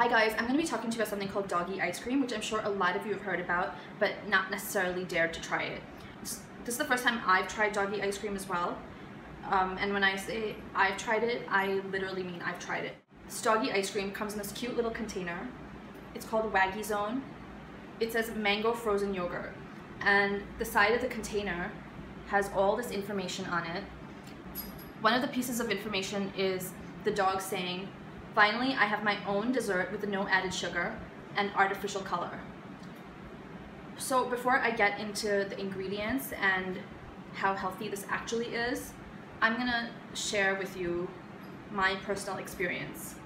Hi guys, I'm going to be talking to you about something called doggy ice cream, which I'm sure a lot of you have heard about, but not necessarily dared to try it. This is the first time I've tried doggy ice cream as well. Um, and when I say I've tried it, I literally mean I've tried it. This doggy ice cream comes in this cute little container. It's called Waggy Zone. It says mango frozen yogurt. And the side of the container has all this information on it. One of the pieces of information is the dog saying, Finally, I have my own dessert with no added sugar and artificial color. So before I get into the ingredients and how healthy this actually is, I'm gonna share with you my personal experience.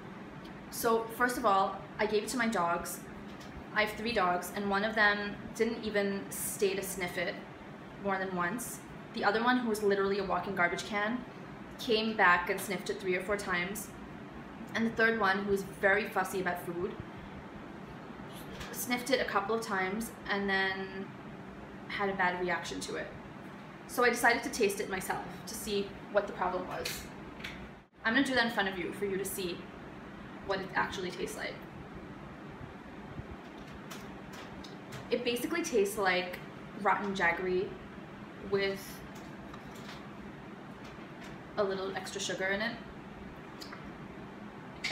So first of all, I gave it to my dogs. I have three dogs and one of them didn't even stay to sniff it more than once. The other one, who was literally a walking garbage can, came back and sniffed it three or four times and the third one, who was very fussy about food, sniffed it a couple of times and then had a bad reaction to it. So I decided to taste it myself to see what the problem was. I'm gonna do that in front of you for you to see what it actually tastes like. It basically tastes like rotten jaggery with a little extra sugar in it.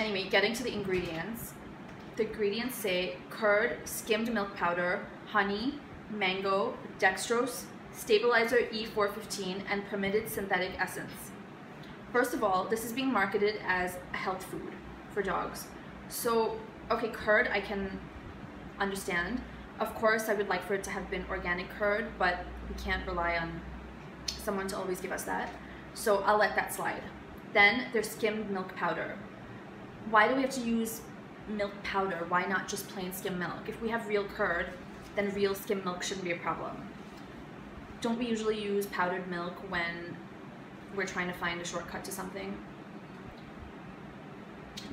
Anyway, getting to the ingredients. The ingredients say curd, skimmed milk powder, honey, mango, dextrose, stabilizer E415, and permitted synthetic essence. First of all, this is being marketed as a health food for dogs. So, okay, curd I can understand. Of course, I would like for it to have been organic curd, but we can't rely on someone to always give us that. So I'll let that slide. Then there's skimmed milk powder why do we have to use milk powder? Why not just plain skim milk? If we have real curd, then real skim milk shouldn't be a problem. Don't we usually use powdered milk when we're trying to find a shortcut to something?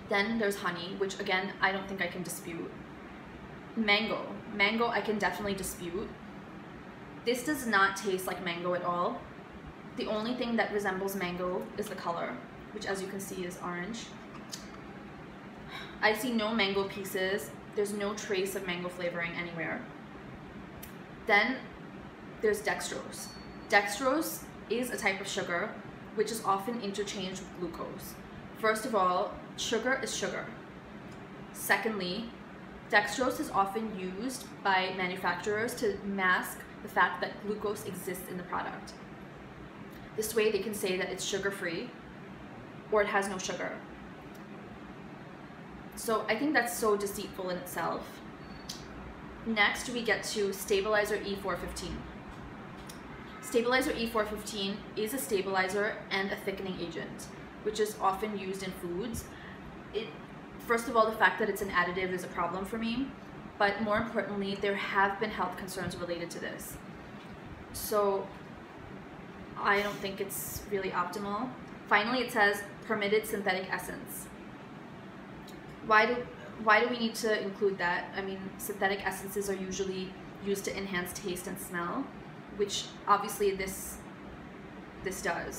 Then there's honey, which again, I don't think I can dispute. Mango. Mango I can definitely dispute. This does not taste like mango at all. The only thing that resembles mango is the color, which as you can see is orange. I see no mango pieces. There's no trace of mango flavoring anywhere. Then there's dextrose. Dextrose is a type of sugar which is often interchanged with glucose. First of all, sugar is sugar. Secondly, dextrose is often used by manufacturers to mask the fact that glucose exists in the product. This way they can say that it's sugar-free or it has no sugar. So I think that's so deceitful in itself. Next, we get to stabilizer E415. Stabilizer E415 is a stabilizer and a thickening agent, which is often used in foods. It, first of all, the fact that it's an additive is a problem for me, but more importantly, there have been health concerns related to this. So I don't think it's really optimal. Finally, it says permitted synthetic essence why do why do we need to include that? I mean, synthetic essences are usually used to enhance taste and smell, which obviously this this does.